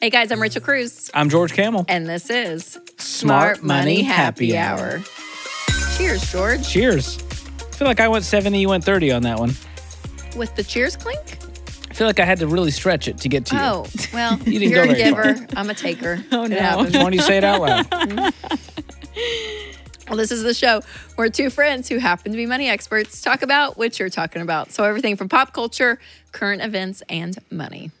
Hey guys, I'm Rachel Cruze, I'm George Kamel. and this is Smart Money Happy Hour. Cheers, George. Cheers. I feel like I went 70, you went 30 on that one. With the cheers clink? I feel like I had to really stretch it to get to you. Oh, well, You didn't you're go a very far. I'm a taker. Oh, It no. happens. Why don't you say it out loud? Well, this is the show where two friends who happen to be money experts talk about what you're talking about. So everything from pop culture, current events, and money.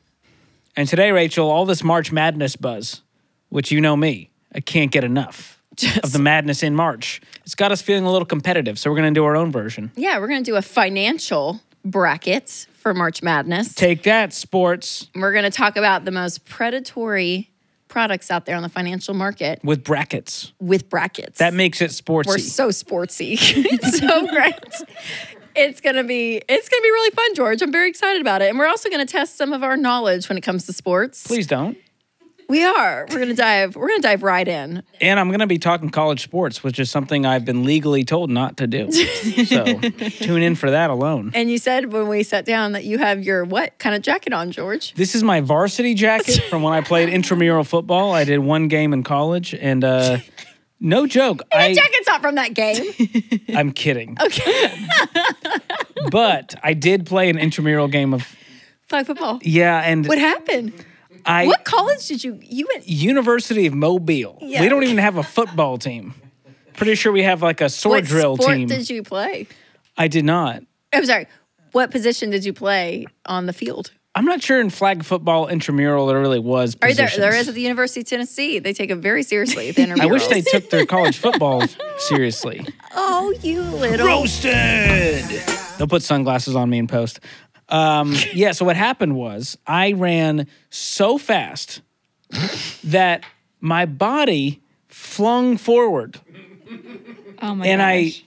And today, Rachel, all this March Madness buzz, which you know me, I can't get enough of the madness in March. It's got us feeling a little competitive, so we're going to do our own version. Yeah, we're going to do a financial bracket for March Madness. Take that, sports, We're going to talk about the most predatory products out there on the financial market with brackets. with brackets. That makes it sportsy. We're so sportsy. it's so great. It's gonna be it's gonna be really fun, George. I'm very excited about it. And we're also gonna test some of our knowledge when it comes to sports. Please don't. We are. We're gonna dive, we're gonna dive right in. And I'm going to be talking college sports, which is something I've been legally told not to do. so tune in for that alone. And you said when we sat down that you have your what kind of jacket on, George? This is my varsity jacket from when I played intramural football. I did one game in college, and uh, no joke, That I, jacket's not from that game. I'm kidding. Okay. But I did play an intramural game of Flag football. yeah, and What happened? I What college did you you went University of Mobile. Yeah. We don't even have a football team. Pretty sure we have like a sword what drill sport team. did you play? I did not. I'm sorry. What position did you play on the field? I'm not sure in flag football intramural there really was. Or there, there is at the University of Tennessee. They take it very seriously. The I wish they took their college football seriously. Oh, you little. Roasted. They'll put sunglasses on me in post. Um, yeah. So what happened was I ran so fast that my body flung forward, Oh my and gosh. I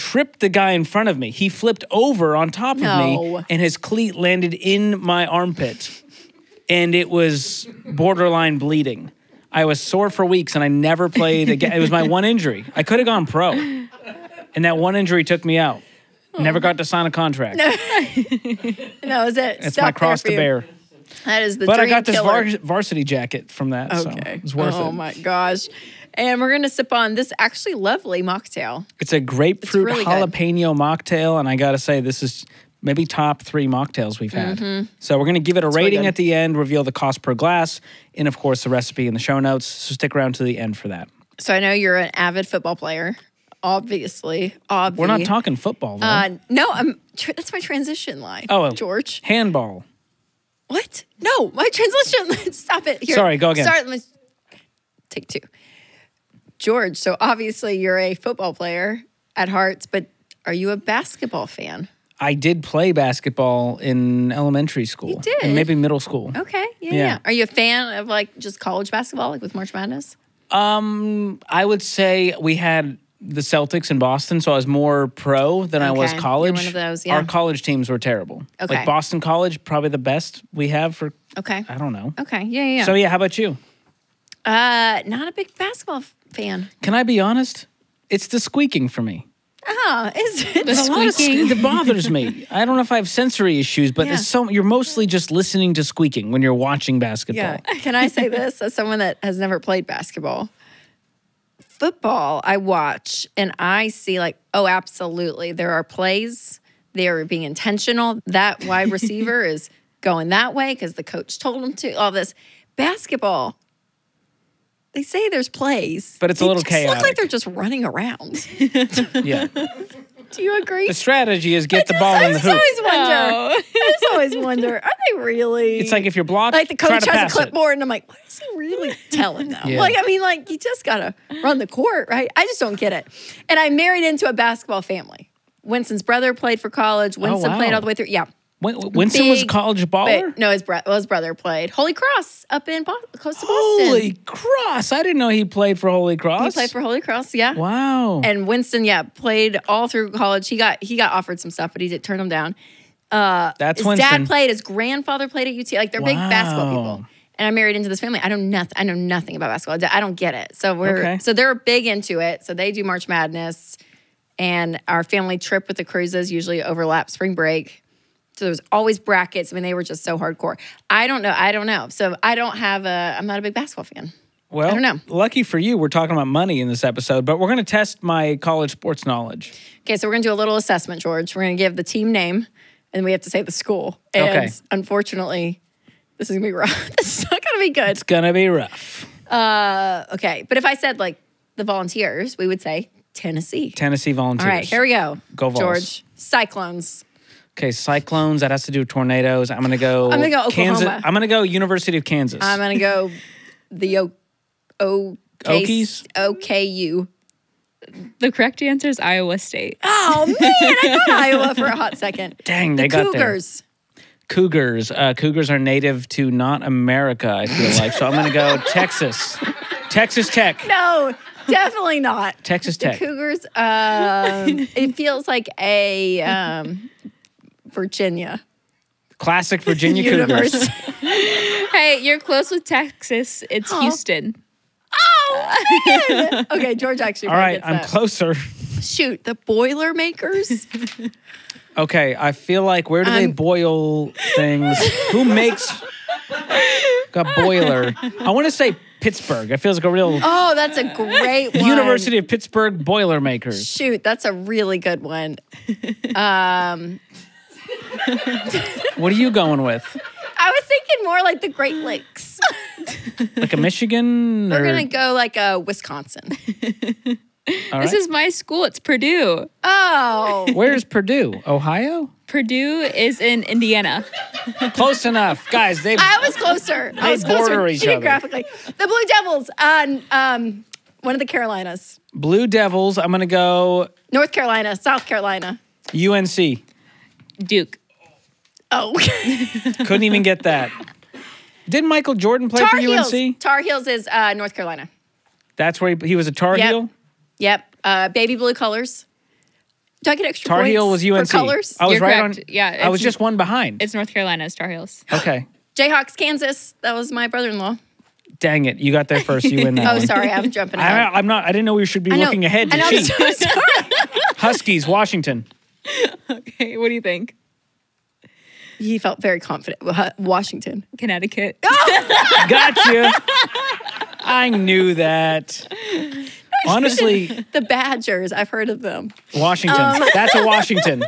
tripped the guy in front of me. He flipped over on top of me, and his cleat landed in my armpit, and it was borderline bleeding. I was sore for weeks, and I never played again. It was my one injury. I could have gone pro, and that one injury took me out. Never got to sign a contract. No, is it? It's my cross to bear. That is the But I got this var- varsity jacket from that, so okay. it's worth oh it. my gosh. And we're going to sip on this actually lovely mocktail. It's a grapefruit really good. jalapeno mocktail, and I gotta say, this is maybe top three mocktails we've had. So we're gonna give it a really rating at the end, reveal the cost per glass, and of course the recipe in the show notes. So stick around to the end for that. So I know you're an avid football player. Obviously. Obviously. We're not talking football though. Uh, no, I'm. That's my transition line. Oh. George. Handball. What? No, my translation. Stop it. Here. Sorry, go again. Sorry, let's take two. George, so obviously you're a football player at Hearts, but are you a basketball fan? I did play basketball in elementary school. did? And maybe middle school. Okay, yeah, yeah, Yeah. Are you a fan of like just college basketball, like with March Madness? Um, I would say we had the Celtics in Boston, so I was more pro than I was Okay, you're college. one of those, yeah. Our college teams were terrible. Okay. Like Boston College, probably the best we have for Okay. I don't know. Okay. Yeah, yeah. So yeah, how about you? uh, not a big basketball fan. Can I be honest? It's the squeaking for me. Ah, is it? There's a lot of squeaking? that bothers me. I don't know if I have sensory issues, but Yeah. it's so you're mostly just listening to squeaking when you're watching basketball. Yeah. Can I say this as someone that has never played basketball? Football, I watch and I see like, oh, absolutely. There are plays. They are being intentional. That wide receiver is going that way because the coach told him to. All this basketball. They say there's plays, But it's a They little just Look like they're just running around. Yeah. Do you agree? The strategy is get the ball I in the just hoop. always wonder. No. I just always wonder. Are they really? It's like if you're blocked, like the coach has a pass it. clipboard, and I'm like, what is he really telling them? Yeah. Like, I mean, like you just gotta run the court, right? I just don't get it. And I married into a basketball family. Winston's brother played for college. Oh, Winston Oh, wow. played all the way through. Yeah, Win- Winston was a college baller. but no, his, bro- well, his brother played Holy Cross up in Bo- close to Boston. Holy Cross! I didn't know he played for Holy Cross. he played for Holy Cross. Yeah. Wow. And Winston, yeah, played all through college. He got he got offered some stuff, but he did turn them down. Uh, That's his Winston. dad played. His grandfather played at UT. Like they're big basketball people. And I married into this family. I know nothing. I know nothing about basketball. I don't get it. So we're Okay. so they're big into it. So they do March Madness, and our family trip with the Cruzes usually overlap spring break. So there was always brackets. I mean, they were just so hardcore. I don't know. I don't know. So I don't have a. I'm not a big basketball fan. Well, I don't know. lucky for you, we're talking about money in this episode, but we're going to test my college sports knowledge. Okay, so we're gonna do a little assessment, George. We're gonna give the team name, and we have to say the school. And Okay. unfortunately, this is gonna be rough. this is not gonna be good. It's going to be rough. Uh, okay, but if I said like the Volunteers, we would say Tennessee. Tennessee Volunteers. All right, here we go. Go Vols. George. Cyclones. Okay, Cyclones, that has to do with tornadoes. I'm going to go I'm gonna go Kansas. Oklahoma. I'm going to go University of Kansas. I'm gonna go the O O Okies? OKU. The correct answer is Iowa State. Oh man, I thought Iowa for a hot second. Dang, the they got there. Cougars. Cougars. Uh, Cougars are native to not America, I feel like. So I'm going to go Texas. Texas Tech. No, definitely not. Texas Tech. The Tech. Cougars. Um, it feels like a um, Virginia. Classic Virginia Universe. Cougars. Hey, you're close with Texas. It's Aw. Houston. Oh man. okay, George actually. All probably right, gets I'm that. closer. Shoot, the Boilermakers. Okay, I feel like where do they boil things? Who makes a boiler? I want to say Pittsburgh. It feels like a real oh, that's a great one. University of Pittsburgh Boilermakers. Shoot, that's a really good one. Um, What are you going with? I was thinking more like the Great Lakes. Like a Michigan? We're or- gonna go like a Wisconsin. all This right. is my school. It's Purdue. Oh, Where's Purdue? Ohio? Purdue is in Indiana. Close enough, guys. They I was closer. I They was closer border each other. geographically. The Blue Devils on um, one of the Carolinas, Blue Devils. I'm gonna go North Carolina, South Carolina. UNC. Duke. Oh, Couldn't even get that. Did Michael Jordan play Tar for Heels. UNC? Tar Heels is uh, North Carolina. That's where he, he was a Tar Yep. Heel. Yep. Uh, baby blue colors. Do I get extra Tar points Heel was for UNC. colors? I was You're right correct. on. Yeah, I was just one behind. It's North Carolina's Tar Heels. Okay. Jayhawks, Kansas. That was my brother-in-law. Dang it! You got there first. You win that Oh, one. sorry, I'm jumping ahead. I, I'm not. I didn't know we should be looking ahead to I know. I'm so sorry. Huskies, Washington. Okay, what do you think? He felt very confident. Washington. Connecticut. Gotcha. I knew that. Honestly, The Badgers. I've heard of them. Washington. That's a Washington.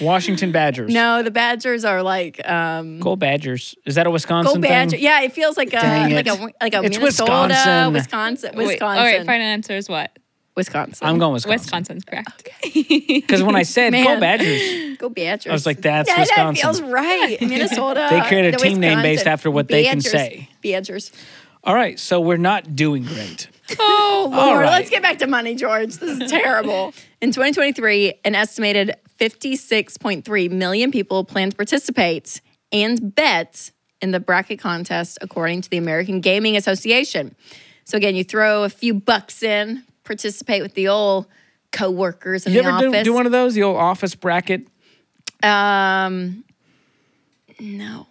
Washington Badgers. Um, No, the Badgers are like um, Go Badgers. Is that a Wisconsin go Badger. thing? Yeah, it feels like a Dang like it. a like a It's Minnesota, Wisconsin. Wisconsin, Wait, Wisconsin, all right, final answer is what? Wisconsin. I'm going Wisconsin. Wisconsin's correct. Because when I said go Badgers, Go Badgers. I was like, that's yeah, Wisconsin. That feels right. Minnesota. They created a the team name based after what they can Badgers. say. Badgers. all right, so we're not doing great. Oh Lord, All right. let's get back to money, George. This is terrible. In 2023, an estimated 56.3 million people plan to participate and bet in the bracket contest, according to the American Gaming Association. So again, you throw a few bucks in, participate with the old coworkers in You the ever do, office. do one of those, the old office bracket? um, no.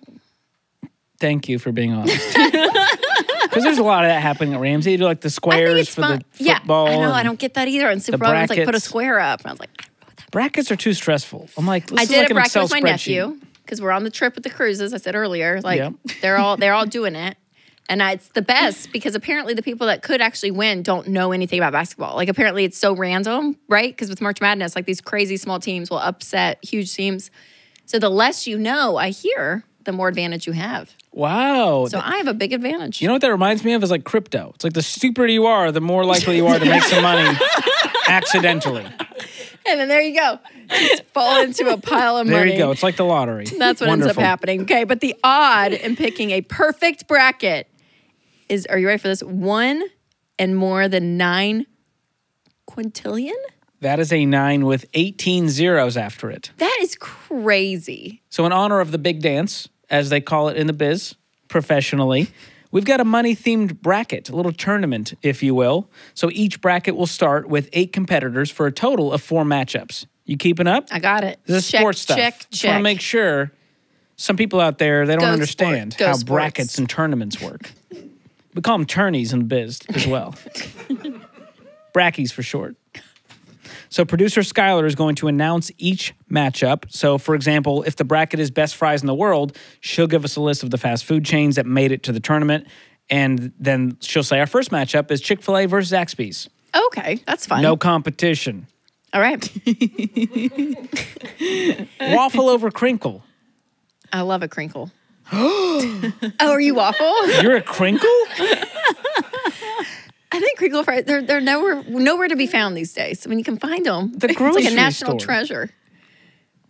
Thank you for being honest. Because there's a lot of that happening at Ramsey. You do like the squares for fun. the football. Yeah, I know. I don't get that either. And Super Bowl was like, put a square up. And I was like, I don't know what that Brackets are too stressful. I'm like, I did like a bracket Excel with my nephew because we're on the trip with the Cruzes. I said earlier, like Yep. they're all they're all doing it, and I, it's the best because apparently the people that could actually win don't know anything about basketball. Like apparently it's so random, right? Because with March Madness, like these crazy small teams will upset huge teams. So the less you know, I hear, the more advantage you have. Wow. So I have a big advantage. you know what that reminds me of is like crypto. It's like the stupider you are, the more likely you are to make some money accidentally. and then there you go, just fall into a pile of There money. There you go. It's like the lottery. That's what ends up happening. Okay, but the odd in picking a perfect bracket is are you ready for this? One and more than nine quintillion? That is a nine with 18 zeros after it. That is crazy. So, in honor of the big dance, as they call it in the biz professionally, we've got a money themed bracket, a little tournament, if you will. So, each bracket will start with eight competitors for a total of four matchups. You keeping up? I got it. This is check, sports stuff. Check, Just want to make sure some people out there they don't Go understand sport. Go how sports. brackets and tournaments work. We call them turnies in the biz as well. Brackies for short. So producer Skylar is going to announce each matchup. So, for example, if the bracket is best fries in the world, she'll give us a list of the fast food chains that made it to the tournament. And then she'll say our first matchup is Chick fil A versus Zaxby's. Okay, that's fine. No competition. All right. Waffle over crinkle. I love a crinkle. oh, are you waffle? You're a crinkle? I think crinkle fries they're they're nowhere nowhere to be found these days. I mean, you can find them. The it's like grocery a national store. treasure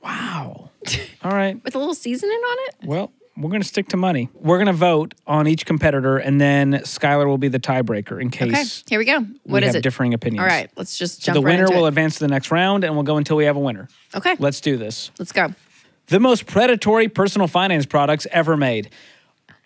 Wow. All right. with a little seasoning on it. Well, we're going to stick to money. We're going to vote on each competitor, and then Skylar will be the tiebreaker in Okay, case here we go. What we is have it? differing opinions. All right, let's just So jump the right winner into will it. advance to the next round, and we'll go until we have a winner. Okay, Let's do this. let's go. The most predatory personal finance products ever made.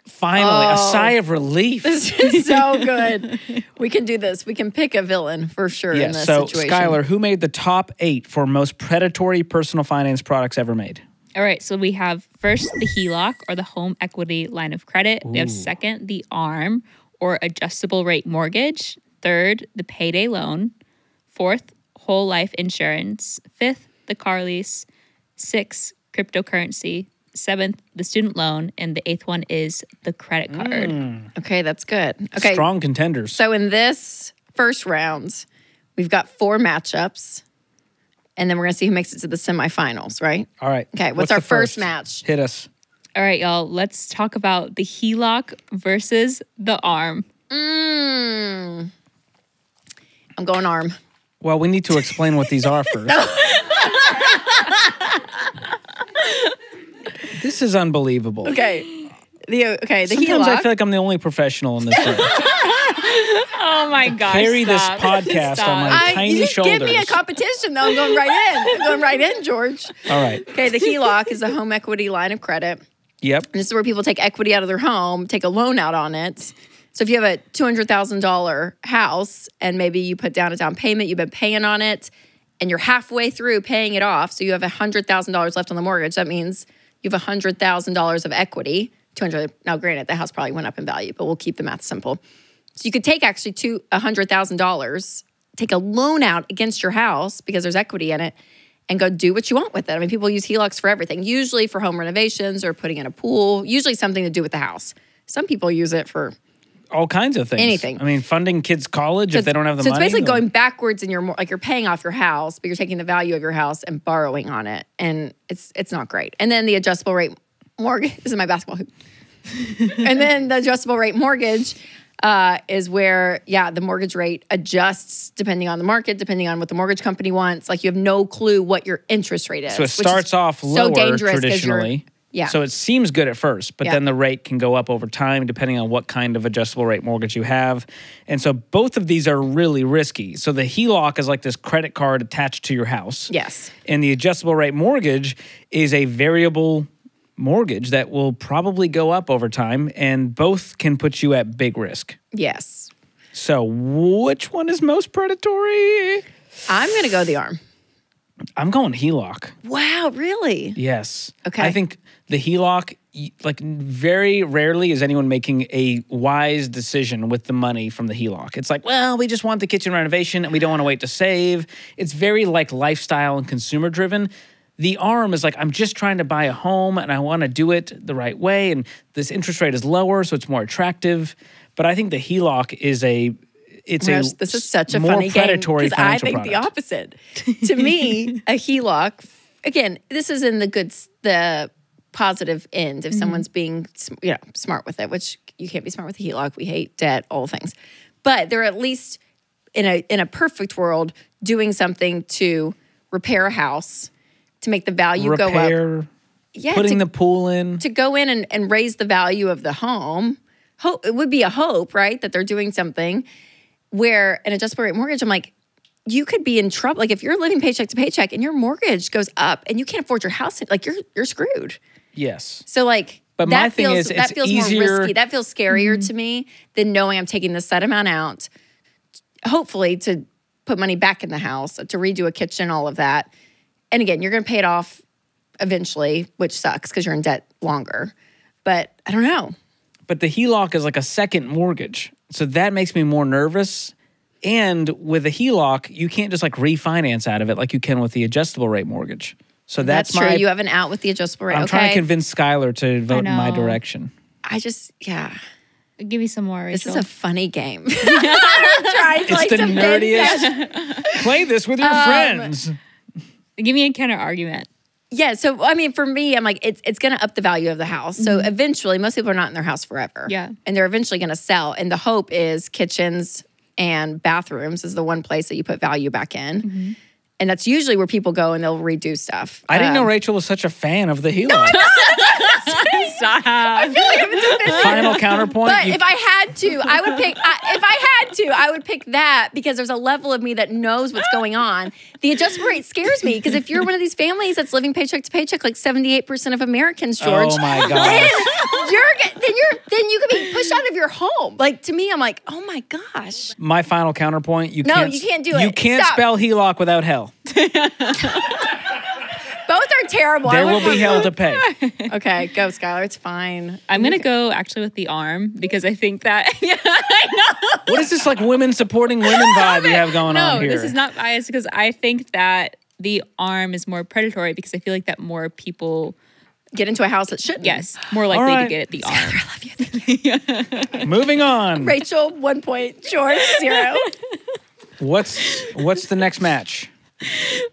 Finally, a Oh. sigh of relief. This is so good. we can do this. We can pick a villain for sure in Yes. this So, situation. Skylar, who made the top eight for most predatory personal finance products ever made? All right, so we have first the HELOC or the home equity line of credit. We have second the ARM or adjustable rate mortgage. Third, the payday loan. Fourth, whole life insurance. Fifth, the car lease. Sixth, cryptocurrency. Seventh, the student loan. And the eighth one is the credit card. Okay, that's good. Okay, Strong contenders. So in this first round, we've got four matchups, and then we're gonna see who makes it to the semifinals, right? All right. Okay, what's, our the first match? Hit us. All right, y'all, let's talk about the HELOC versus the ARM. Mm. I'm going arm. Well, we need to explain what these are first. this is unbelievable. Okay. The okay, the Sometimes HELOC. I feel like I'm the only professional in this room. Oh my gosh. Carry this stop. podcast on my I, tiny you just give me a competition though. I'm going right in. I'm going right in, George. All right. Okay, the HELOC is a home equity line of credit. Yep. This is where people take equity out of their home, take a loan out on it. So if you have a $200,000 house and maybe you put down a down payment, you've been paying on it, and you're halfway through paying it off, so you have $100,000 left on the mortgage, that means you have $100,000 of equity. 200 now granted the house probably went up in value, but we'll keep the math simple. So you could take actually two $100,000, take a loan out against your house because there's equity in it and go do what you want with it. I mean, people use HELOCs for everything, usually for home renovations or putting in a pool, usually something to do with the house. Some people use it for All kinds of things. Anything. I mean, funding kids' college if they don't have the so money. it's basically they'll- going backwards in your mor- like you're paying off your house, but you're taking the value of your house and borrowing on it, and it's it's not great. And then the adjustable rate mortgage. This is my basketball hoop. and then the adjustable rate mortgage uh, is where yeah the mortgage rate adjusts depending on the market, depending on what the mortgage company wants. Like you have no clue what your interest rate is. So it starts off so lower dangerous 'cause you're- traditionally. Yeah. So it seems good at first, but Yeah. then the rate can go up over time depending on what kind of adjustable rate mortgage you have. And so both of these are really risky. So the HELOC is like this credit card attached to your house. Yes. And the adjustable rate mortgage is a variable mortgage that will probably go up over time and both can put you at big risk. Yes. So which one is most predatory? I'm gonna go the arm. I'm going HELOC. Wow, really? Yes. Okay. I think the HELOC, like very rarely is anyone making a wise decision with the money from the HELOC. It's like, well, we just want the kitchen renovation and we don't want to wait to save. It's very like lifestyle and consumer driven. The arm is like, I'm just trying to buy a home and I want to do it the right way. And this interest rate is lower, so it's more attractive. But I think the HELOC is a, it's Gosh, a this is such a more funny predatory game because I think the opposite. to me, a HELOC. Again, this is in the good, the positive end. If mm-hmm. someone's being, you know, smart with it, which you can't be smart with a HELOC. We hate debt, all things, but they're at least in a in a perfect world doing something to repair a house to make the value go up. Yeah, putting to, the pool in. to go in and, and raise the value of the home. Hope it would be a hope, right? That they're doing something where an adjustable rate mortgage, I'm like, you could be in trouble. Like if you're living paycheck to paycheck and your mortgage goes up and you can't afford your house, like you're you're screwed. yes. So like But that my thing feels is, that feels easier- more risky. That feels scarier to mm-hmm. me than knowing I'm taking this set amount out, hopefully to put money back in the house, to redo a kitchen, all of that. And again, you're gonna pay it off eventually, which sucks because you're in debt longer. But I don't know. But the HELOC is like a second mortgage. So that makes me more nervous And with a HELOC, you can't just like refinance out of it like you can with the adjustable rate mortgage. So that's, That's, true. my. You have an out with the adjustable rate. I'm okay. trying to convince Skylar to vote in my direction. I just, yeah. Give me some more, This is a funny game. I'm trying to, It's like, the nerdiest. Play this with your Um, friends. Give me a counter argument. Yeah, so I mean, for me, I'm like, it's it's going to up the value of the house. So eventually, most people are not in their house forever. Yeah. and they're eventually going to sell. And the hope is kitchens and bathrooms is the one place that you put value back in, and that's usually where people go and they'll redo stuff. I didn't know Um, Rachel was such a fan of the HELOC. Stop. I feel like I'm a defensive. Final counterpoint. But you- if I had to, I would pick. I, if I had to, I would pick that because there's a level of me that knows what's going on. The adjustable rate scares me because if you're one of these families that's living paycheck to paycheck, like 78 percent of Americans, oh George, oh my then you're then you're then you could be pushed out of your home. Like to me, I'm like, oh my gosh. My final counterpoint. You No, can't. you can't do it. You can't Stop. spell HELOC without hell. Both are terrible. I There will be hell to pay. Okay, go, Skylar. It's fine. I'm gonna go actually with the arm because I think that yeah, I know. What is this like women supporting women vibe you have going no, on here? No, this is not biased because I think that the arm is more predatory because I feel like that more people, Get into a house that shouldn't. yes, more likely right. to get the arm. I love you. Moving on. Rachel, one point. George, zero. What's what's the next match?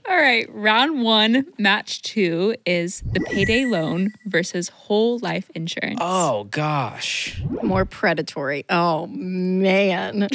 All right, round one, match two is the payday loan versus whole life insurance. Oh gosh. more predatory. Oh man.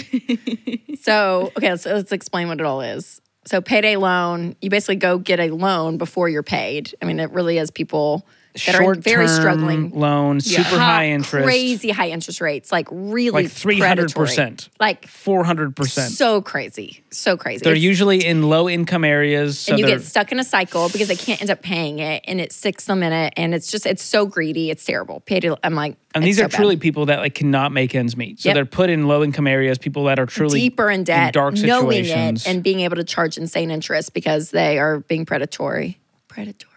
so okay, let's, let's explain what it all is. So payday loan, you basically go get a loan before you're paid. I mean, it really is people that are Short very struggling. loan, super Hot, high interest, crazy high interest rates, like really like three hundred percent, like four hundred percent. so crazy, so crazy. They're It's- usually in low income areas, so and you get stuck in a cycle because they can't end up paying it, and it sticks them in it, and it's just it's so greedy, it's terrible. I'm like, and these so are bad. truly people that like cannot make ends meet. So Yep. they're put in low income areas, people that are truly deeper in debt, dark knowing situations. it, and being able to charge insane interest because they are being predatory. Predatory.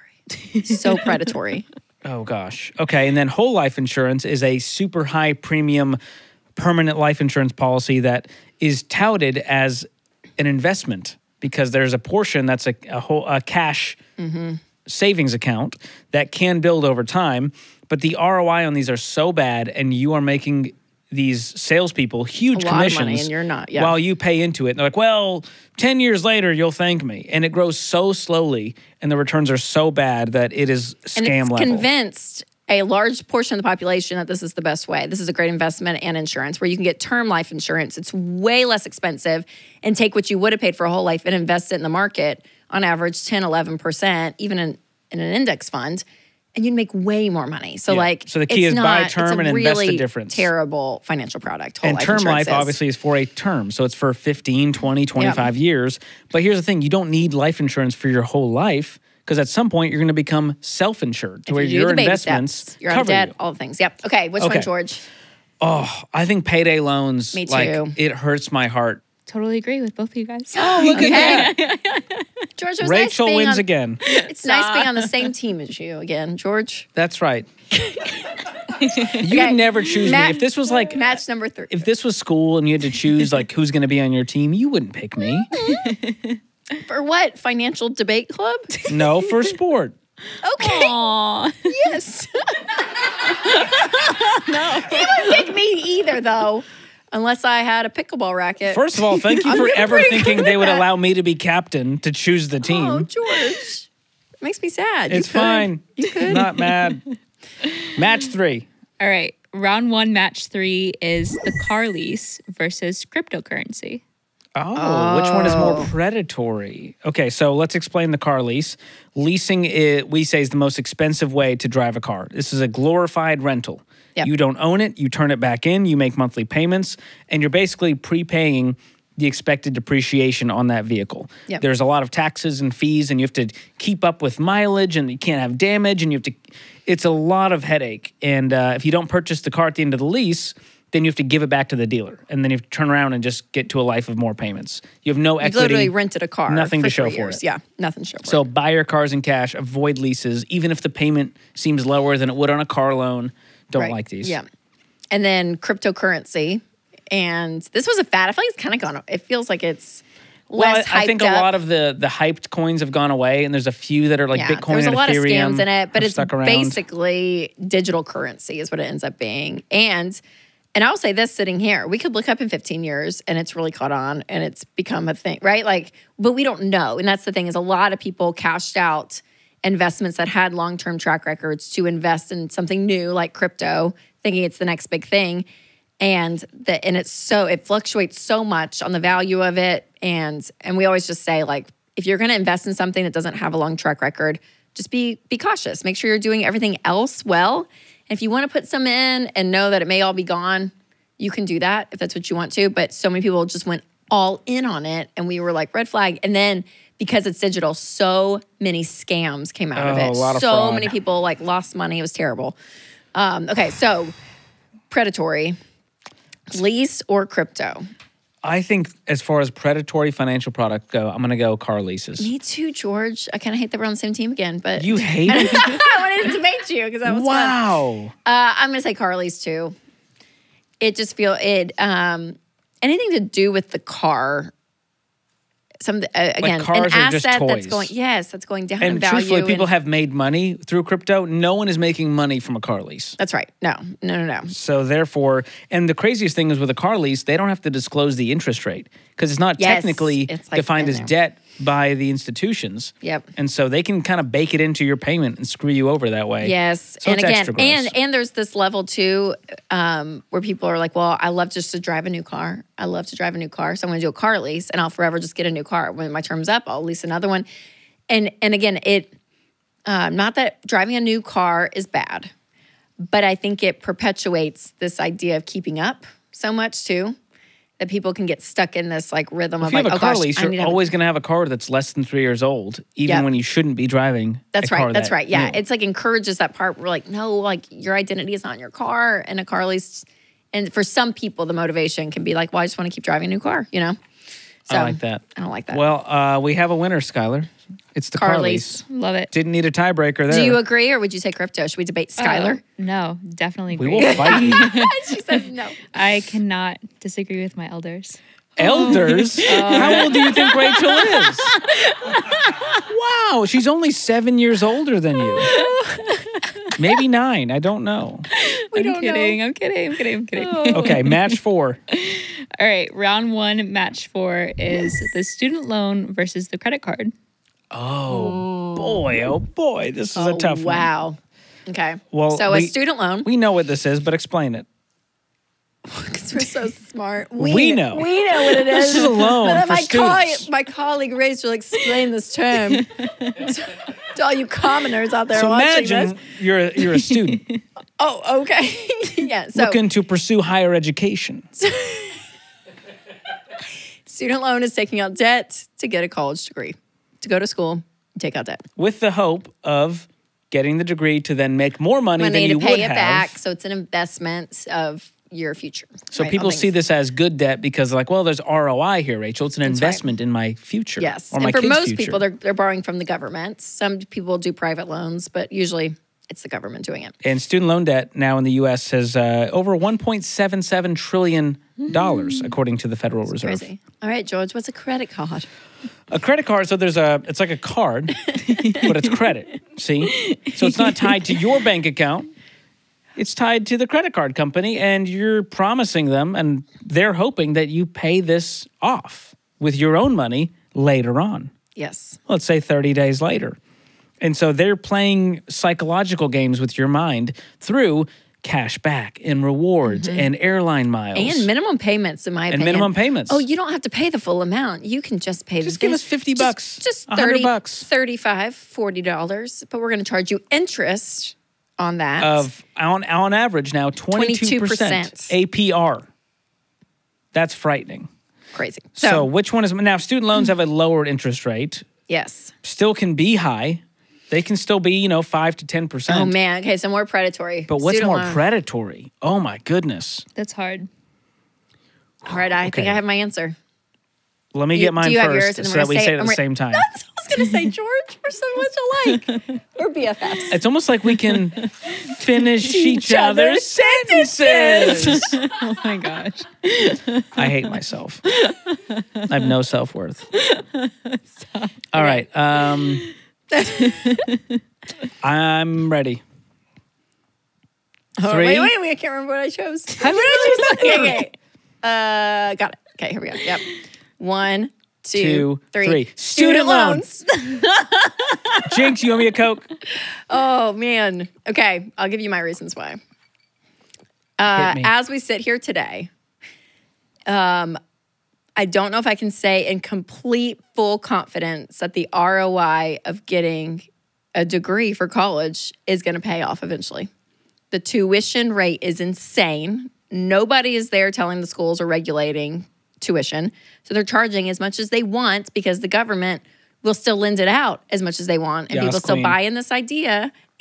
So predatory. Oh gosh. Okay, and then whole life insurance is a super high premium permanent life insurance policy that is touted as an investment because there's a portion that's a, a whole a cash mm-hmm. savings account that can build over time, but the ROI on these are so bad, and you are making these salespeople huge A lot of commissions money, and you're not, yeah. while you pay into it. And they're like, well, 10 years later, you'll thank me. And it grows so slowly, and the returns are so bad that it is and scam it's level. convinced a large portion of the population that this is the best way. This is a great investment and insurance where you can get term life insurance. It's way less expensive and take what you would have paid for a whole life and invest it in the market on average 10, 11%, even in, in an index fund. And you'd make way more money. So, Yeah. like, So the key it's is buy term it's a and invest the really difference. Terrible financial product. Whole and life term life is. obviously is for a term so it's for 15 20 25 years but here's the thing you don't need life insurance for your whole life because at some point you're going to become self-insured to If where you your investments steps, you're cover debt, you. all the things. Yep. Okay. Which Okay. one, George? oh i think payday loans Me like too. it hurts my heart Totally agree with both of you guys. oh look at that George, it was rachel nice being wins on, again It's nice being on the same team as you again, George. that's right you Okay. would never choose Matt- me if this was like Match number three. if this was school and you had to choose like who's going to be on your team you wouldn't pick me For what? Financial debate club? no for sport Okay. Aw. yes. no. You wouldn't pick me either, though, unless I had a pickleball racket. First of all, thank you for ever thinking they would that. allow me to be captain to choose the oh, team. oh, George. It makes me sad. You it's could. fine. You could. Not mad. Match three. All right, round one, match three is the car lease versus cryptocurrency. Oh, which one is more oh. predatory? Okay, so let's explain the car lease. Leasing, i we say, is the most expensive way to drive a car. This is a glorified rental. Yep. You don't own it, you turn it back in, you make monthly payments, and you're basically prepaying the expected depreciation on that vehicle. Yep. There's a lot of taxes and fees, and you have to keep up with mileage, and you can't have damage, and you have to. It's a lot of headache. And uh, if you don't purchase the car at the end of the lease, then you have to give it back to the dealer, and then you have to turn around and just get to a life of more payments. You have no equity. You've literally rented a car. nothing to show three for it. Yeah, nothing to show for So buy your cars in cash, avoid leases, even if the payment seems lower than it would on a car loan. Don't Right. like these. Yeah. And then cryptocurrency and this was a fad. I feel like it's kind of gone. It feels like it's Well, less I, I think a up. lot of the the hyped coins have gone away, and there's a few that are like yeah, Bitcoin there's and a lot Ethereum of scams in it, but it's basically digital currency is what it ends up being. And and I'll say this sitting here, we could look up in 15 years and it's really caught on and it's become a thing, right? Like, but we don't know. And that's the thing is a lot of people cashed out investments that had long-term track records to invest in something new like crypto, thinking it's the next big thing. And the and it's so it fluctuates so much on the value of it. And and we always just say, like, if you're gonna invest in something that doesn't have a long track record, just be be cautious. Make sure you're doing everything else well. And if you want to put some in and know that it may all be gone, you can do that if that's what you want to. But so many people just went all in on it, and we were like red flag. And then because it's digital, so many scams came out of Oh, it. a lot of so fraud. many people like lost money. It was terrible. Um, okay, so predatory, lease or crypto. I think as far as predatory financial product go, I'm going to go car leases. Me too, George. I kind of hate that we're on the same team again, but You hate it? I wanted to debate you because that was wow. Uh, I'm gonna say car lease too. It just feel it. Um, anything to do with the car. Some uh, again, cars an asset that's going. Yes, that's going down in And value. truthfully, people and- have made money through crypto. No one is making money from a car lease. That's right. No, no, no, no. So therefore, and the craziest thing is with a car lease, they don't have to disclose the interest rate because it's not Yes, technically it's like defined as there. debt by the institutions. Yep. And so they can kind of bake it into your payment and screw you over that way. Yes, So and again, and and there's this level too, um, where people are like, "Well, I love just to drive a new car. I love to drive a new car, so I'm going to do a car lease, and I'll forever just get a new car. When my term's up, I'll lease another one." And and again, it uh, not that driving a new car is bad, but I think it perpetuates this idea of keeping up so much too. That people can get stuck in this like rhythm if of like, oh car gosh, lease, you're always going to have a car that's less than three years old, even Yep. when you shouldn't be driving. That's a car right. That's that right. Yeah. new. It's like encourages that part where like, no, like your identity is not in your car and a car lease. And for some people, the motivation can be like, well, I just want to keep driving a new car, you know? So I like that. I don't like that. Well, uh, we have a winner, Skylar. It's the Car car, lease. lease. Love it. Didn't need a tiebreaker there. Do you agree or would you say crypto? Should we debate uh, Skylar? Oh, no, definitely we will fight she says no. I cannot disagree with my elders. Elders? Uh, How old do you think Rachel is? wow, she's only seven years older than you. Maybe nine. I don't know. I'm don't know. kidding. I'm kidding. I'm kidding. I'm kidding. Oh. Okay, match four. All right, round one, match four is the student loan versus the credit card. Oh boy, oh boy, this is a Oh, tough one. wow. Okay. Well, so a student loan. We know what this is, but explain it. Because we're so smart. We know. We know what it is. This is a loan But for my, students. my colleague Rachel will explain this term to, to all you commoners out there So watching imagine this. you're a, you're a student Oh, okay. yeah. So looking to pursue higher education. student loan is taking out debt to get a college degree, to go to school, take out debt. with the hope of getting the degree to then make more money, than Money to you pay would it have. back. So it's an investment of your future. So right, people see things. this as good debt because, like, well, there's ROI here, Rachel. It's an right. investment in my future. Yes. and for most future. people, they're, they're borrowing from the government. Some people do private loans, but usually it's the government doing it. and student loan debt now in the U.S. has uh, over 1.77 trillion dollars, according to the Federal Reserve. Mm. Crazy. All right, George, what's a credit card? A credit card, so there's a, it's like a card, but it's credit. See, so it's not tied to your bank account. It's tied to the credit card company, and you're promising them, and they're hoping that you pay this off with your own money later on. Yes. let's say 30 days later. And so they're playing psychological games with your mind through cash back and rewards mm-hmm. and airline miles. And minimum payments, in my And opinion. minimum payments. Oh, you don't have to pay the full amount. You can just pay. Just the give us 50 just- bucks, Just 100 30 bucks. 35 40 dollars. But we're going to charge you interest on that. of on on average now 22% 22%. APR. That's frightening. crazy. So, So, which one is now student loans have a lower interest rate, yes. still can be high. They can still be, you know, 5 to 10%. Oh man. Okay, so more predatory. But what's Student more predatory? Oh my goodness. That's hard. All right, I think I have my answer. Let me You- get mine do you have first yours? And so we're that we gonna say it at the we're- same time. I was going to say, George, we're so much alike. we're BFFs. It's almost like we can finish each other's sentences. Oh my gosh. I hate myself. I have no self worth. All right. Um, I'm ready. Oh, Three. wait, wait, wait. I can't remember what I chose. How did I choose? okay, okay. Uh, got it. Okay, here we go. Yep. One, two, Two, three. three. Student Student loan. loans. Jinx, you owe me a Coke? oh man. Okay, I'll give you my reasons why. Uh, as we sit here today, um, I don't know if I can say in complete full confidence that the ROI of getting a degree for college is going to pay off eventually. The tuition rate is insane. Nobody is there telling the schools or regulating tuition. So they're charging as much as they want because the government will still lend it out as much as they want. And Yes, people still queen. buy in this idea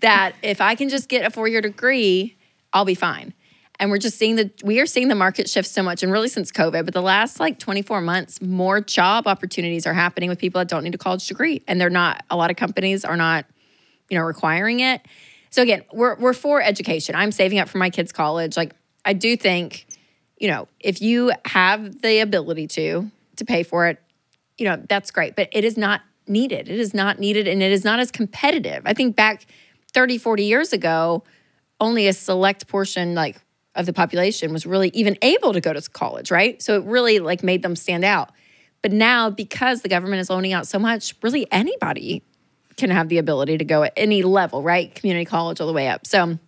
that if I can just get a four year degree, I'll be fine. And we're just seeing the we are seeing the market shift so much, and really since COVID, but the last like 24 months, more job opportunities are happening with people that don't need a college degree. And they're not, a lot of companies are not, you know, requiring it. So again, we're we're for education. I'm saving up for my kids' college. Like I do think, you know, if you have the ability to to pay for it, you know, that's great. But it is not needed. It is not needed and it is not as competitive. I think back 30, 40 years ago, only a select portion like of the population was really even able to go to college, right? So it really like made them stand out. But now because the government is loaning out so much, really anybody can have the ability to go at any level, right? Community college all the way up. So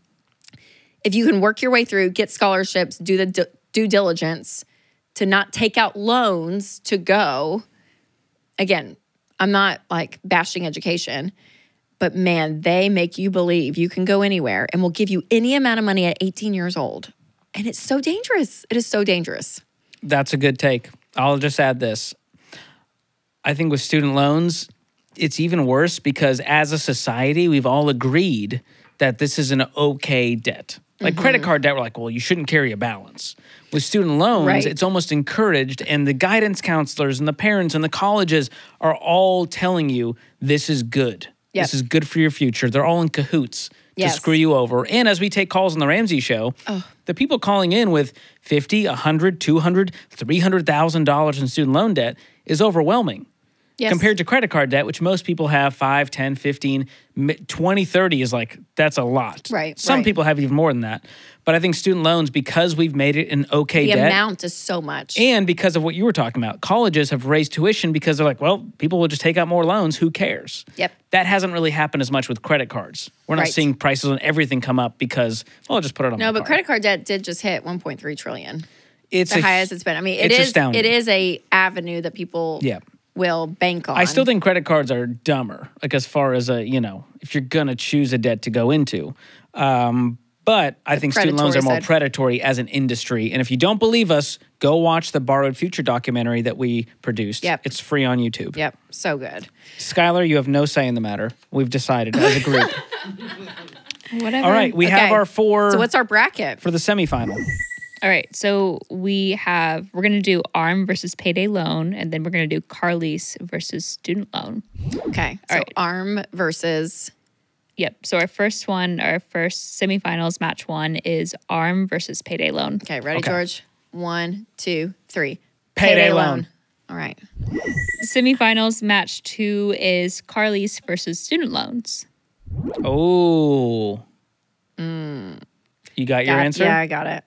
if you can work your way through, get scholarships, do the due diligence to not take out loans to go, again, I'm not like bashing education, but man, they make you believe you can go anywhere and will give you any amount of money at 18 years old. And it's so dangerous. It is so dangerous. That's a good take. I'll just add this. I think with student loans, it's even worse because as a society, we've all agreed that this is an okay debt. Like credit Mm-hmm. card debt, we're like, well, you shouldn't carry a balance. With student loans, Right. it's almost encouraged, and the guidance counselors and the parents and the colleges are all telling you this is good. Yep. This is good for your future. They're all in cahoots Yes. to screw you over. And as we take calls on the Ramsey show, oh. the people calling in with 50, 100, 200, 300,000 dollars in student loan debt is overwhelming. Yes. Compared to credit card debt, which most people have 5, 10, 15, mi- 20, 30 is like that's a lot. Right, Some right. people have even more than that. But I think student loans because we've made it an okay The debt amount is so much. and because of what you were talking about, colleges have raised tuition because they're like, well, people will just take out more loans. Who cares? Yep. That hasn't really happened as much with credit cards. We're not Right. seeing prices on everything come up because, well, I'll just put it on no, but card. credit card debt did just hit 1.3 trillion. it's The a- highest it's been. I mean, it it's is it is a avenue that people Yeah. will bank on. I still think credit cards are dumber, like as far as a, you know, if you're going to choose a debt to go into. Um, but I think student loans are more side. predatory as an industry. And if you don't believe us, go watch the Borrowed Future documentary that we produced. Yep. It's free on YouTube. Yep, so good. Skylar, you have no say in the matter. We've decided as a group. Whatever. All right, we have our four So what's our bracket? for the semifinal. All right. So we have, we're going to do ARM versus payday loan, and then we're going to do car lease versus student loan. Okay, so right. ARM versus Yep. So our first one, our first semifinals match one is ARM versus payday loan. okay. Ready, Okay. George? One, two, three. Payday loan. All right. Semifinals match two is car lease versus student loans. Oh. Hmm. You got your answer? Yeah, I got it.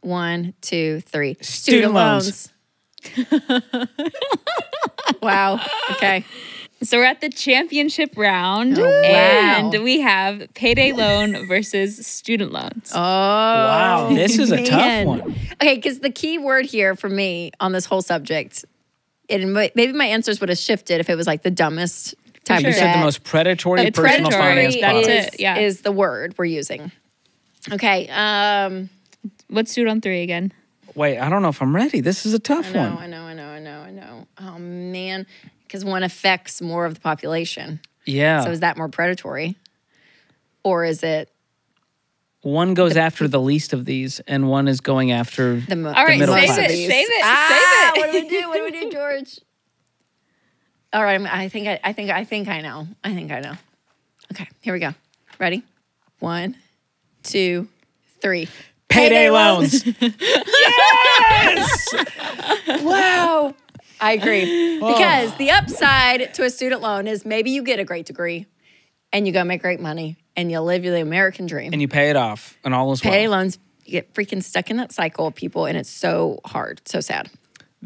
One, two, three. Student loans. loans. wow. Okay. So we're at the championship round, Oh, wow. and we have payday loan versus student loans. Oh, Wow, this is a tough one. Okay, because the key word here for me on this whole subject, it maybe my answers would have shifted if it was like the dumbest type sure. of You said the most predatory It's personal predatory, finance that's product. is, it, yeah. is the word we're using. Okay. Um, Let's do it on three again. Wait, I don't know if I'm ready. This is a tough I know, one. I know, I know, I know, I know. Oh man, because one affects more of the population. Yeah. So is that more predatory, or is it one goes after the least of these, and one is going after the mo- All right, middle save class. it, save it, Ah, save what do we do? What do we do, George? All right, I'm- think I, I think I think I know. I think I know. Okay, here we go. Ready? One, two, three. Payday loans. Yes! Wow. I agree. Oh. Because the upside to a student loan is maybe you get a great degree and you go make great money and you live the American dream. and you pay it off, and all is well. Payday loans, you get freaking stuck in that cycle of people and it's so hard, so sad.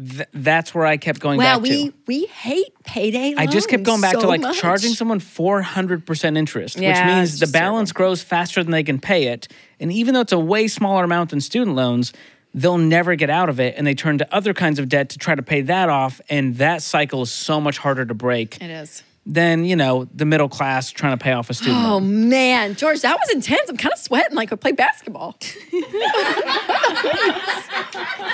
Th- that's where I kept going Wow, back we to. we hate payday loans. I just kept going back to like much. charging someone 400% interest, which means the balance grows faster than they can pay it. And even though it's a way smaller amount than student loans, they'll never get out of it. And they turn to other kinds of debt to try to pay that off. And that cycle is so much harder to break It is. than, you know, the middle class trying to pay off a student Oh loan. man, George, that was intense. I'm kind of sweating like I play basketball.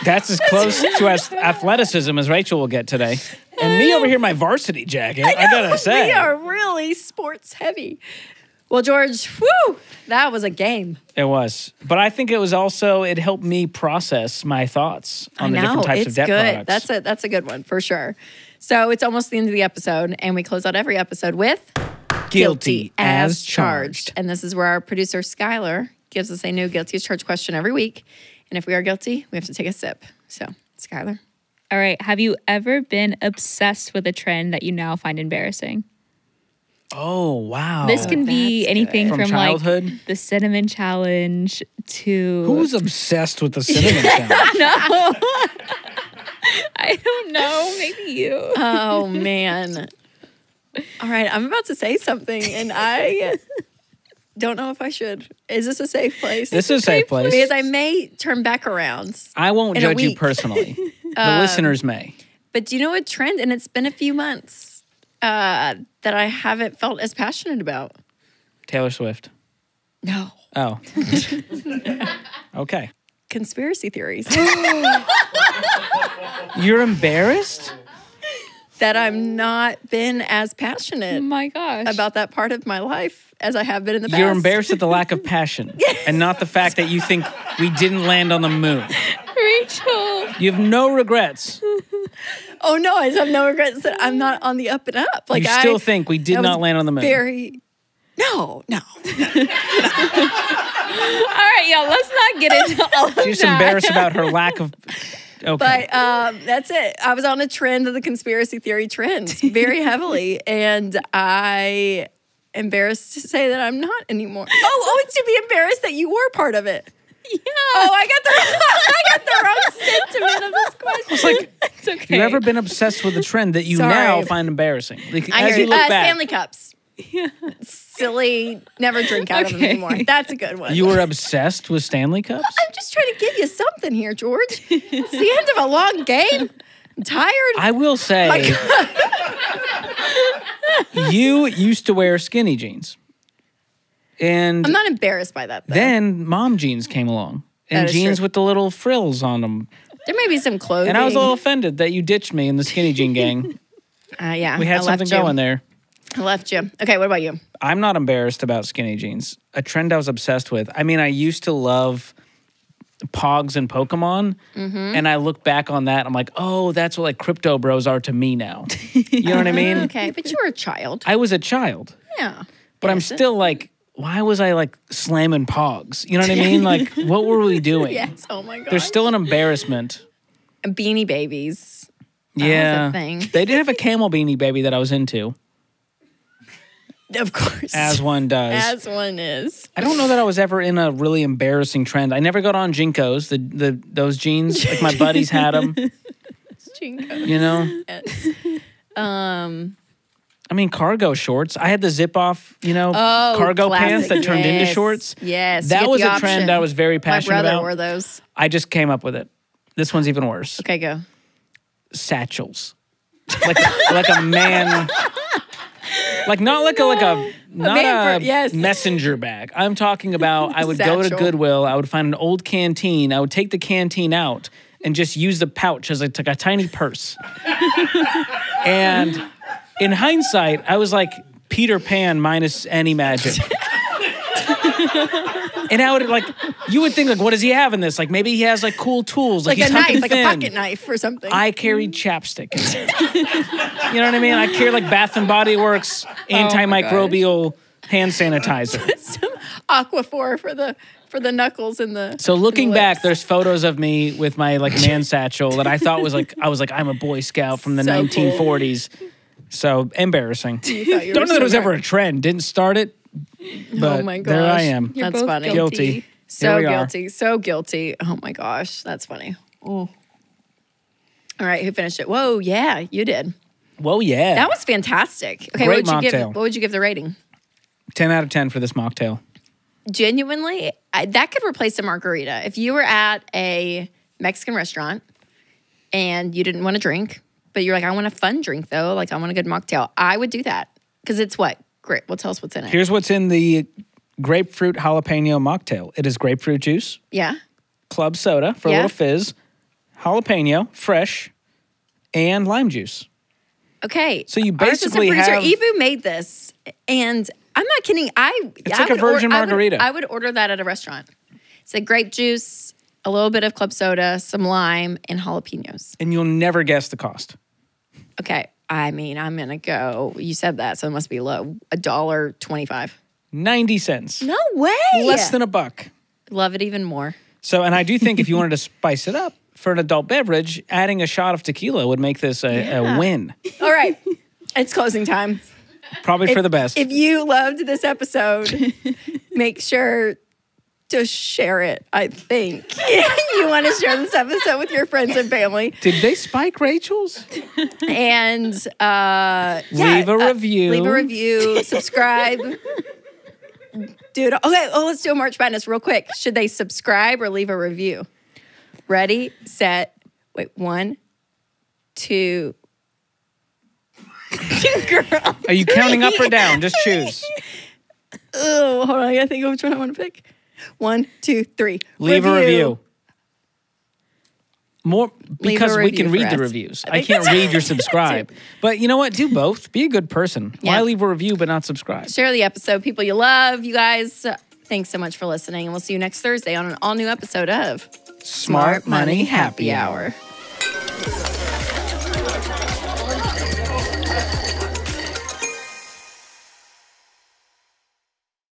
That's as close to as athleticism as Rachel will get today. And me over here, my varsity jacket, I, gotta say. we are really sports heavy. Well, George, whew, that was a game. It was. But I think it was also, it helped me process my thoughts on the different types it's of debt good. products. That's a that's a good one for sure. So it's almost the end of the episode, and we close out every episode with guilty as charged. And this is where our producer Skylar gives us a new guilty as charged question every week. And if we are guilty, we have to take a sip. So, Skylar. All right. Have you ever been obsessed with a trend that you now find embarrassing? Oh, wow. This can be that's anything From from, childhood? like the cinnamon challenge to Who's obsessed with the cinnamon challenge? no, I don't know, maybe you. Oh man. All right, I'm about to say something, and I don't know if I should. Is this a safe place? This is a safe place. because I may turn back around. I won't judge you personally. The um, listeners may. But do you know a trend? And it's been a few months uh, that I haven't felt as passionate about. Taylor Swift. No. Oh. okay. Conspiracy theories You're embarrassed? That I'm not been as Oh passionate my gosh. about that part of my life as I have been in the past. You're embarrassed at the lack of passion and not the fact that you think we didn't land on the moon. Rachel. You have no regrets. Oh no, I just have no regrets that I'm not on the up and up. Like you still I, think we did not land on the moon. Very. No, no. All right, y'all, let's not get into all of She's that. embarrassed about her lack of. Okay. But um, that's it. I was on a trend of the conspiracy theory trends very heavily, and I embarrassed to say that I'm not anymore. Oh, oh, it's to be embarrassed that you were part of it. Yeah. Oh, I got the I got the wrong sentiment of this question. it's like, It's okay. you ever been obsessed with a trend that you Sorry. now find embarrassing? Like, I as you look uh, back, Stanley Cups. Silly, never drink out of them anymore. That's a good one. you were obsessed with Stanley Cups? I'm just trying to give you something here, George. It's the end of a long game. I'm tired. I will say, you used to wear skinny jeans. And I'm not embarrassed by that. Though. then mom jeans came along. And jeans true. with the little frills on them. there may be some clothing. And I was a little offended that you ditched me in the skinny jean gang. Uh, yeah, We had I left something you. going there. I left you. Okay, what about you? I'm not embarrassed about skinny jeans. A trend I was obsessed with. I mean, I used to love Pogs and Pokemon, Mm-hmm. and I look back on that. I'm like, oh, that's what like crypto bros are to me now. You know what I mean? Okay, but you were a child. I was a child, Yeah, but I'm still like, why was I like slamming Pogs? You know what I mean? Like, what were we doing? Yes. Oh my god. There's still an embarrassment. Beanie Babies. yeah, thing. they did have a camel beanie baby that I was into, Of course. as one does. As one is. I don't know that I was ever in a really embarrassing trend. I never got on JNCOs, the the those jeans. Like my buddies had them. JNCO. You know, Yes. Um. I mean cargo shorts. I had the zip off, you know, Oh, cargo classic. pants that turned into shorts. Yes. That was a trend. I was very passionate My passionate brother about. wore those. I just came up with it. This one's even worse. Okay, go. Satchels, like like a man. Like not like a like a not man a, yes. messenger bag. I'm talking about I would go to Goodwill, I would find an old canteen, I would take the canteen out and just use the pouch as like a tiny purse. and in hindsight, I was like Peter Pan minus any magic. and I would like you would think like what does he have in this? Like maybe he has like cool tools, like, Like a knife, hunting like a pocket knife or something. I carried chapstick. you know what I mean? I carried like Bath and Body Works Oh antimicrobial hand sanitizer. Some Aquaphor for the for the knuckles and the. So and the looking back, there's photos of me with my like man satchel that I thought was like I was like I'm a Boy Scout from the So cool. 1940s. So embarrassing. You thought you Don't were know that it was ever a trend. Didn't start it. Oh but oh my gosh, there I am. You're That's both funny. Guilty. So Here we are. guilty, so guilty. Oh my gosh, that's funny. Oh. All right, who finished it? Whoa, yeah, you did. Whoa, yeah. That was fantastic. Okay, Great what would you give? mocktail. What would you give the rating? 10 out of 10 for this mocktail. Genuinely, I, that could replace a margarita. If you were at a Mexican restaurant and you didn't want to drink, but you're like, I want a fun drink though, like I want a good mocktail, I would do that because it's what great. Well, tell us what's in it. Here's what's in the grapefruit jalapeno mocktail. It is grapefruit juice, yeah, club soda for Yeah. a little fizz, jalapeno, fresh, and lime juice. Okay. So you basically producer, have- Ebu made this, and I'm not kidding. I It's I like a would or- virgin I would- margarita. I would, order that at a restaurant. It's like grape juice, a little bit of club soda, some lime, and jalapenos. And you'll never guess the cost. Okay. I mean, I'm gonna go. You said that, so it must be low. A dollar twenty-five. 90 cents. No way. Less than a buck. Love it even more. So, and I do think if you wanted to spice it up for an adult beverage, adding a shot of tequila would make this a, Yeah. a win. All right. it's closing time. Probably for the best. If you loved this episode, make sure to share it. I think you want to share this episode with your friends and family, Did they spike Rachel's? and uh, yeah, Leave a uh, review. leave a review. Subscribe. Dude, okay. Oh, let's do a March Madness real quick. Should they subscribe or leave a review? Ready, set, wait. One, two. Girl. Are you counting up or down? Just choose. Oh, hold on. I gotta think of which one I want to pick. One, two, three. Leave a review. More because we can read the reviews. I I, can't read your subscribe. But you know what? Do both. Be a good person. Yeah. Why leave a review but not subscribe? Share the episode. People you love, you guys. Thanks so much for listening. And we'll see you next Thursday on an all new episode of Smart Money Happy Hour.